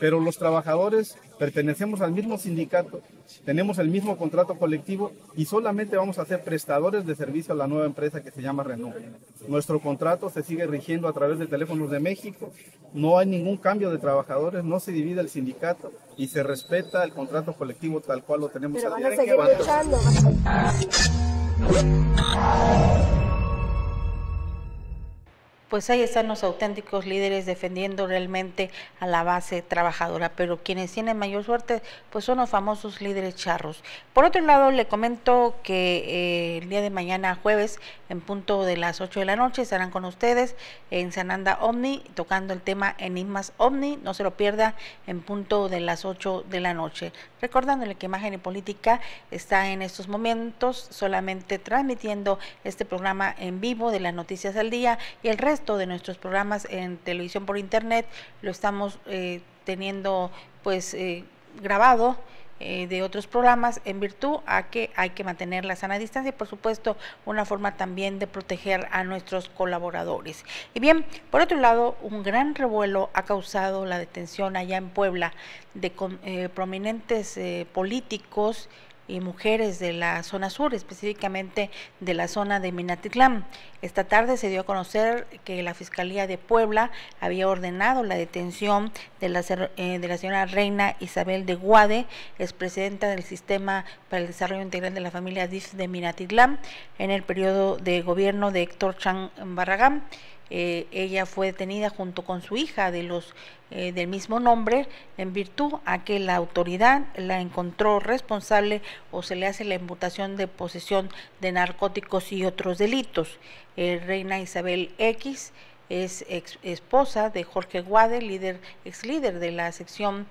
pero los trabajadores pertenecemos al mismo sindicato, tenemos el mismo contrato colectivo y solamente vamos a ser prestadores de servicio a la nueva empresa que se llama Renault. Nuestro contrato se sigue rigiendo a través de teléfonos de México, no hay ningún cambio de trabajadores, no se divide el sindicato y se respeta el contrato colectivo tal cual lo tenemos Pero al van a seguir luchando. Pues ahí están los auténticos líderes defendiendo realmente a la base trabajadora, pero quienes tienen mayor suerte pues son los famosos líderes charros. Por otro lado, le comento que eh, el día de mañana jueves, en punto de las 8 de la noche, estarán con ustedes en Sananda Omni, tocando el tema Enigmas Omni, no se lo pierda, en punto de las 8 de la noche. Recordándole que Imagen y Política está en estos momentos solamente transmitiendo este programa en vivo de las noticias al día y el resto de nuestros programas en televisión por internet lo estamos eh, teniendo pues eh, grabado eh, de otros programas en virtud a que hay que mantener la sana distancia y por supuesto una forma también de proteger a nuestros colaboradores. Y bien, por otro lado, un gran revuelo ha causado la detención allá en Puebla de con- prominentes políticos y mujeres de la zona sur, específicamente de la zona de Minatitlán. Esta tarde se dio a conocer que la Fiscalía de Puebla había ordenado la detención de la, eh, de la señora Reina Isabel de Guade, expresidenta del Sistema para el Desarrollo Integral de la Familia DIF de Minatitlán, en el periodo de gobierno de Héctor Chan Barragán. Eh, ella fue detenida junto con su hija de los eh, del mismo nombre en virtud a que la autoridad la encontró responsable o se le hace la imputación de posesión de narcóticos y otros delitos. Eh, Reina Isabel X es ex- esposa de Jorge Guade, líder, ex líder de la sección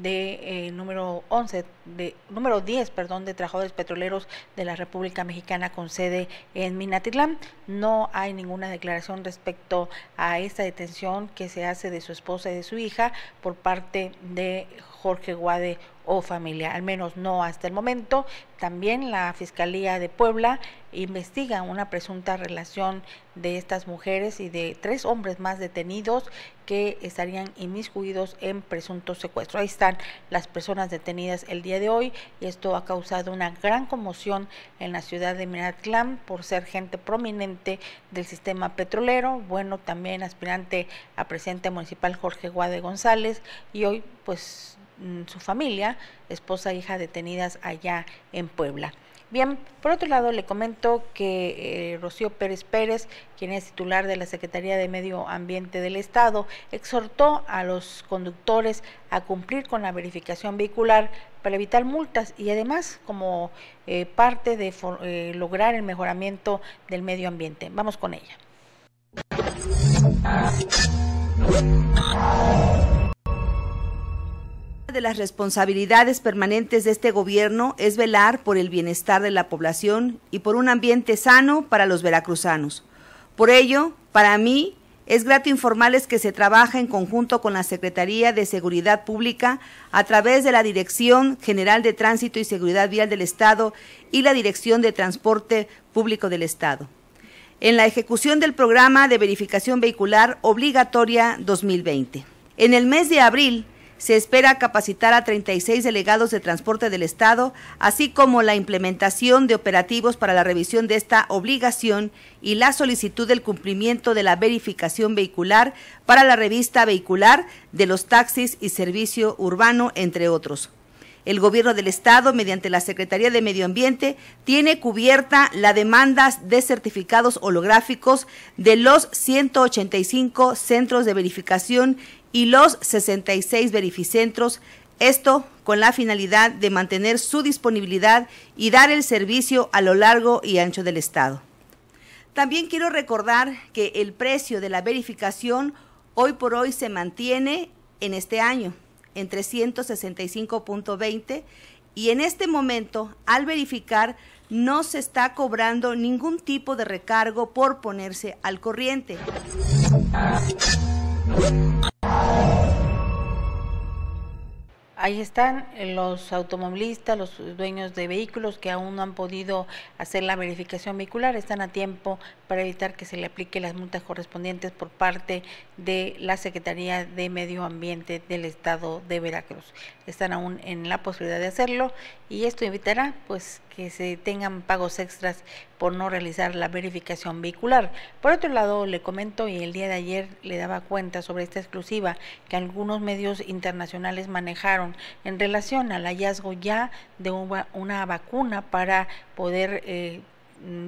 de eh, número 11, de, número 10, perdón, de trabajadores petroleros de la República Mexicana con sede en Minatitlán. No hay ninguna declaración respecto a esta detención que se hace de su esposa y de su hija por parte de Jorge Guade o familia, al menos no hasta el momento. También la Fiscalía de Puebla investiga una presunta relación de estas mujeres y de tres hombres más detenidos que estarían inmiscuidos en presunto secuestro. Ahí están las personas detenidas el día de hoy y esto ha causado una gran conmoción en la ciudad de Miratlán por ser gente prominente del sistema petrolero. Bueno, también aspirante a presidente municipal Jorge Guade González y hoy pues mm, su familia, esposa e hija detenidas allá en Puebla. Bien, por otro lado, le comento que eh, Rocío Pérez Pérez, quien es titular de la Secretaría de Medio Ambiente del Estado, exhortó a los conductores a cumplir con la verificación vehicular para evitar multas y además como eh, parte de eh, lograr el mejoramiento del medio ambiente. Vamos con ella de las responsabilidades permanentes de este gobierno es velar por el bienestar de la población y por un ambiente sano para los veracruzanos. Por ello, para mí, es grato informarles que se trabaja en conjunto con la Secretaría de Seguridad Pública a través de la Dirección General de Tránsito y Seguridad Vial del Estado y la Dirección de Transporte Público del Estado. En la ejecución del programa de verificación vehicular obligatoria 2020. En el mes de abril se espera capacitar a 36 delegados de transporte del Estado, así como la implementación de operativos para la revisión de esta obligación y la solicitud del cumplimiento de la verificación vehicular para la revista vehicular de los taxis y servicio urbano, entre otros. El gobierno del Estado, mediante la Secretaría de Medio Ambiente, tiene cubierta la demanda de certificados holográficos de los 185 centros de verificación y los 66 verificentros, esto con la finalidad de mantener su disponibilidad y dar el servicio a lo largo y ancho del Estado. También quiero recordar que el precio de la verificación hoy por hoy se mantiene en este año en 365.20 y en este momento al verificar no se está cobrando ningún tipo de recargo por ponerse al corriente. Ahí están los automovilistas, los dueños de vehículos que aún no han podido hacer la verificación vehicular, están a tiempo para evitar que se le aplique las multas correspondientes por parte de la Secretaría de Medio Ambiente del Estado de Veracruz. Están aún en la posibilidad de hacerlo y esto evitará pues que se tengan pagos extras por no realizar la verificación vehicular. Por otro lado, le comento y el día de ayer le daba cuenta sobre esta exclusiva que algunos medios internacionales manejaron en relación al hallazgo ya de una, vacuna para poder eh,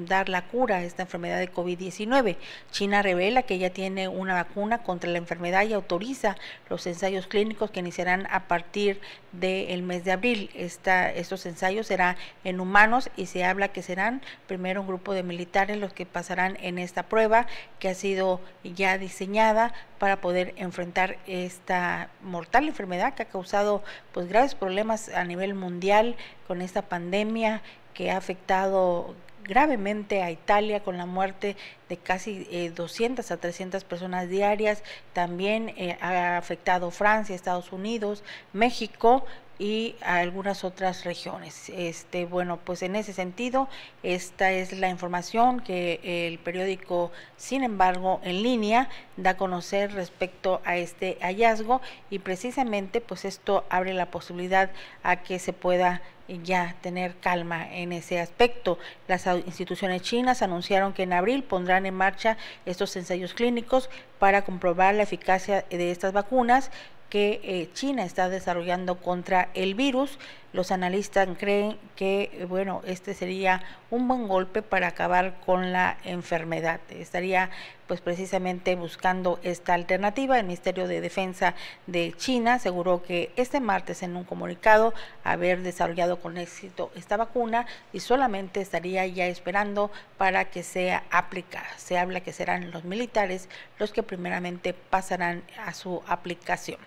dar la cura a esta enfermedad de COVID-19. China revela que ya tiene una vacuna contra la enfermedad y autoriza los ensayos clínicos que iniciarán a partir del mes de abril. Esta, estos ensayos serán en humanos y se habla que serán primero un grupo de militares los que pasarán en esta prueba que ha sido ya diseñada para poder enfrentar esta mortal enfermedad que ha causado pues graves problemas a nivel mundial con esta pandemia que ha afectado gravemente a Italia con la muerte de casi 200 eh, a 300 personas diarias. También eh, ha afectado Francia, Estados Unidos, México y a algunas otras regiones. Este, bueno, pues en ese sentido, esta es la información que el periódico, sin embargo, en línea da a conocer respecto a este hallazgo y precisamente pues esto abre la posibilidad a que se pueda ya tener calma en ese aspecto. Las instituciones chinas anunciaron que en abril pondrán en marcha estos ensayos clínicos para comprobar la eficacia de estas vacunas que eh, China está desarrollando contra el virus. Los analistas creen que, bueno, este sería un buen golpe para acabar con la enfermedad. Estaría, pues, precisamente buscando esta alternativa. El Ministerio de Defensa de China aseguró que este martes en un comunicado haber desarrollado con éxito esta vacuna y solamente estaría ya esperando para que sea aplicada. Se habla que serán los militares los que primeramente pasarán a su aplicación.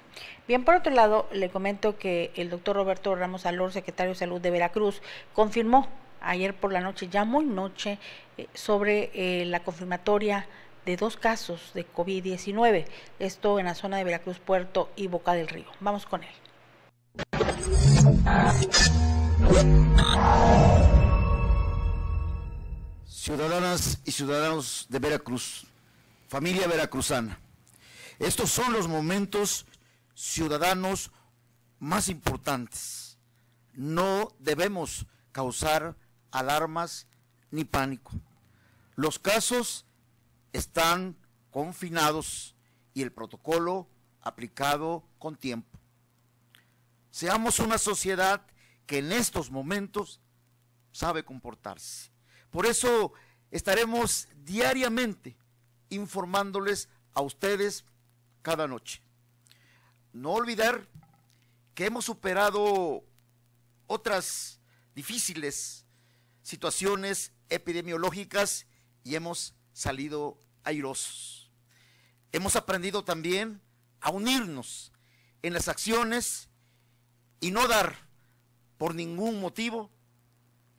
Bien, por otro lado, le comento que el doctor Roberto Ramos Alor, secretario de Salud de Veracruz, confirmó ayer por la noche, ya muy noche, eh, sobre eh, la confirmatoria de dos casos de COVID-19, esto en la zona de Veracruz Puerto y Boca del Río. Vamos con él. Ciudadanas y ciudadanos de Veracruz, familia veracruzana, estos son los momentos ciudadanos más importantes. No debemos causar alarmas ni pánico. Los casos están confinados y el protocolo aplicado con tiempo. Seamos una sociedad que en estos momentos sabe comportarse. Por eso estaremos diariamente informándoles a ustedes cada noche. No olvidar que hemos superado otras difíciles situaciones epidemiológicas y hemos salido airosos. Hemos aprendido también a unirnos en las acciones y no dar por ningún motivo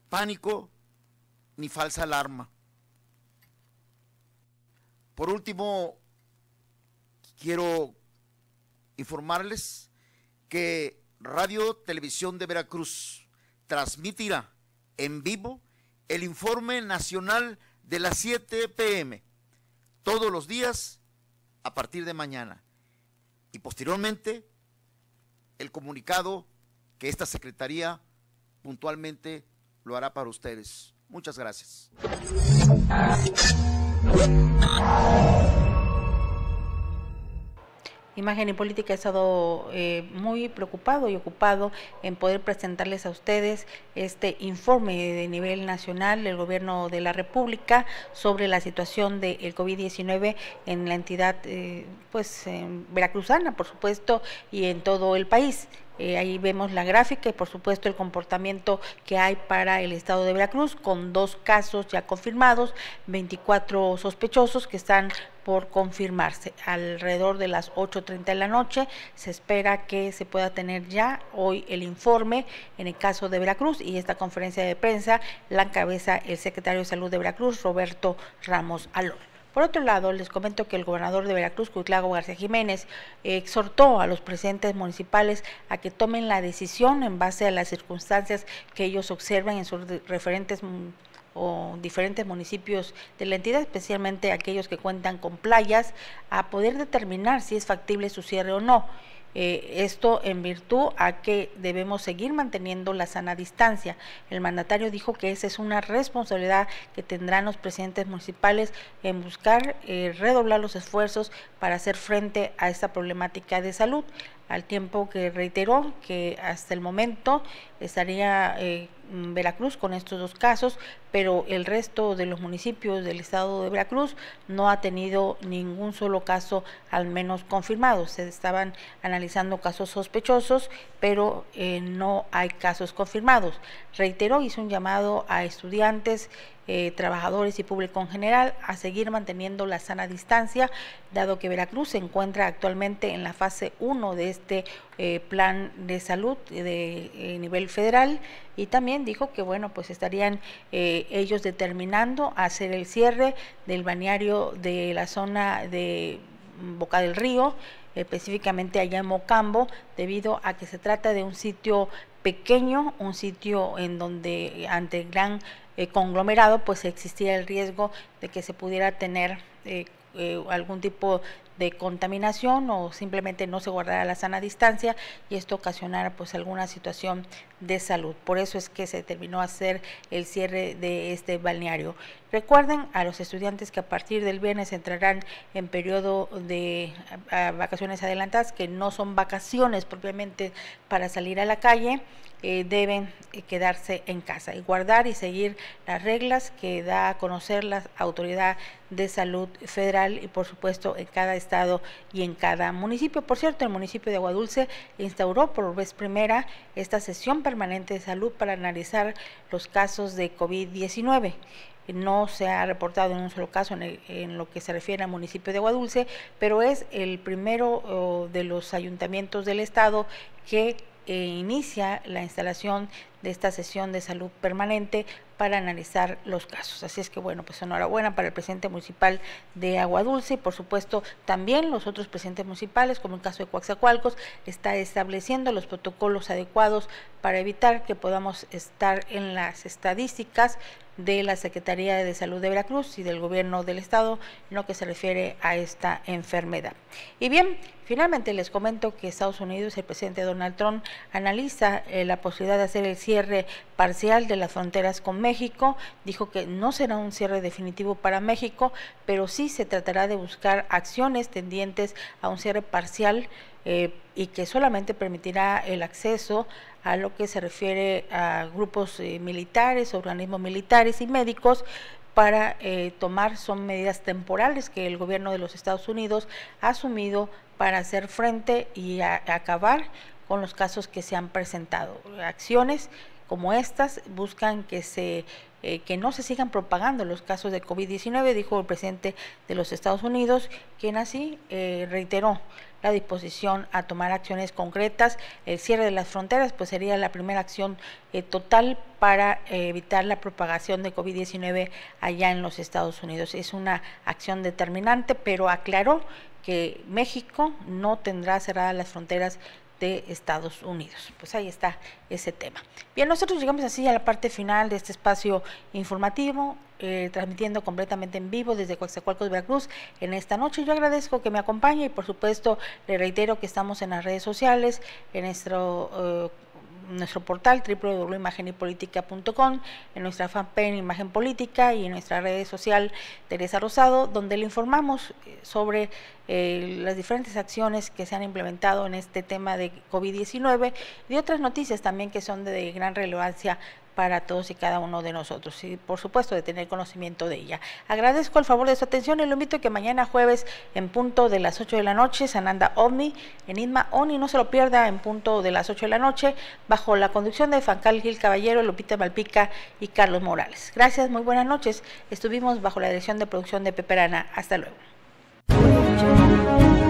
pánico ni falsa alarma. Por último, quiero informarles que Radio Televisión de Veracruz transmitirá en vivo el informe nacional de las 7 pm todos los días a partir de mañana. Y posteriormente el comunicado que esta Secretaría puntualmente lo hará para ustedes. Muchas gracias. Imagen y Política ha estado eh, muy preocupado y ocupado en poder presentarles a ustedes este informe de nivel nacional del Gobierno de la República sobre la situación del COVID-19 en la entidad eh, pues veracruzana, por supuesto, y en todo el país. Eh, ahí vemos la gráfica y por supuesto el comportamiento que hay para el estado de Veracruz con dos casos ya confirmados, 24 sospechosos que están por confirmarse. Alrededor de las 8.30 de la noche se espera que se pueda tener ya hoy el informe en el caso de Veracruz y esta conferencia de prensa la encabeza el secretario de Salud de Veracruz, Roberto Ramos Alor. Por otro lado, les comento que el gobernador de Veracruz, Cuitlago García Jiménez, exhortó a los presidentes municipales a que tomen la decisión en base a las circunstancias que ellos observan en sus referentes o diferentes municipios de la entidad, especialmente aquellos que cuentan con playas, a poder determinar si es factible su cierre o no. Eh, esto en virtud a que debemos seguir manteniendo la sana distancia. El mandatario dijo que esa es una responsabilidad que tendrán los presidentes municipales en buscar eh, redoblar los esfuerzos para hacer frente a esta problemática de salud al tiempo que reiteró que hasta el momento estaría eh, Veracruz con estos dos casos, pero el resto de los municipios del estado de Veracruz no ha tenido ningún solo caso al menos confirmado. Se estaban analizando casos sospechosos, pero eh, no hay casos confirmados. Reiteró, hizo un llamado a estudiantes, eh, trabajadores y público en general a seguir manteniendo la sana distancia, dado que Veracruz se encuentra actualmente en la fase 1 de este eh, plan de salud de, eh, nivel federal. Y también dijo que bueno pues estarían ellos determinando hacer el cierre del balneario de la zona de Boca del Río específicamente allá en Mocambo, debido a que se trata de un sitio pequeño, un sitio en donde ante gran eh, conglomerado, pues existía el riesgo de que se pudiera tener eh, eh, algún tipo de contaminación o simplemente no se guardara la sana distancia y esto ocasionara pues alguna situación de salud. Por eso es que se terminó hacer el cierre de este balneario. Recuerden a los estudiantes que a partir del viernes entrarán en periodo de vacaciones adelantadas, que no son vacaciones propiamente para salir a la calle, eh, deben eh, quedarse en casa y guardar y seguir las reglas que da a conocer la Autoridad de Salud Federal y por supuesto en cada estado y en cada municipio. Por cierto, el municipio de Aguadulce instauró por vez primera esta sesión permanente de salud para analizar los casos de COVID-19 no se ha reportado en un solo caso en, en, lo que se refiere al municipio de Aguadulce, pero es el primero oh, de los ayuntamientos del estado que inicia la instalación de esta sesión de salud permanente para analizar los casos. Así es que bueno, pues enhorabuena para el presidente municipal de Agua Dulce y por supuesto también los otros presidentes municipales, como el caso de Coaxacualcos, está estableciendo los protocolos adecuados para evitar que podamos estar en las estadísticas de la Secretaría de Salud de Veracruz y del Gobierno del Estado en lo que se refiere a esta enfermedad. Y bien, finalmente les comento que Estados Unidos, el presidente Donald Trump, analiza eh, la posibilidad de hacer el cierre parcial de las fronteras con México. Dijo que no será un cierre definitivo para México, pero sí se tratará de buscar acciones tendientes a un cierre parcial eh, y que solamente permitirá el acceso a lo que se refiere a grupos eh, militares, organismos militares y médicos para eh, tomar son medidas temporales que el gobierno de los Estados Unidos ha asumido para hacer frente y acabar con los casos que se han presentado. Acciones como estas buscan que se eh, que no se sigan propagando los casos de COVID-19, dijo el presidente de los Estados Unidos, quien así reiteró la disposición a tomar acciones concretas. El cierre de las fronteras pues sería la primera acción eh, total para eh, evitar la propagación de COVID-19 allá en los Estados Unidos. Es una acción determinante, pero aclaró que México no tendrá cerradas las fronteras de Estados Unidos. Pues ahí está ese tema. Bien, nosotros llegamos así a la parte final de este espacio informativo, eh, transmitiendo completamente en vivo desde Coaxacualcos, Veracruz, en esta noche. Yo agradezco que me acompañe y por supuesto le reitero que estamos en las redes sociales, en nuestro... Eh, nuestro portal www.imagenypolitica.com, en nuestra fanpage Imagen Política y en nuestra red social Teresa Rosado, donde le informamos eh, sobre eh, las diferentes acciones que se han implementado en este tema de COVID-19 y otras noticias también que son de gran relevancia para todos y cada uno de nosotros y por supuesto de tener conocimiento de ella. Agradezco el favor de su atención y lo invito a que mañana jueves en punto de las 8 de la noche Sananda OVNI en INMA ONI no se lo pierda en punto de las 8 de la noche bajo la conducción de Fancal Gil Caballero, Lupita Malpica y Carlos Morales. Gracias, muy buenas noches. Estuvimos bajo la dirección de producción de Peperana. Hasta luego. Thank you.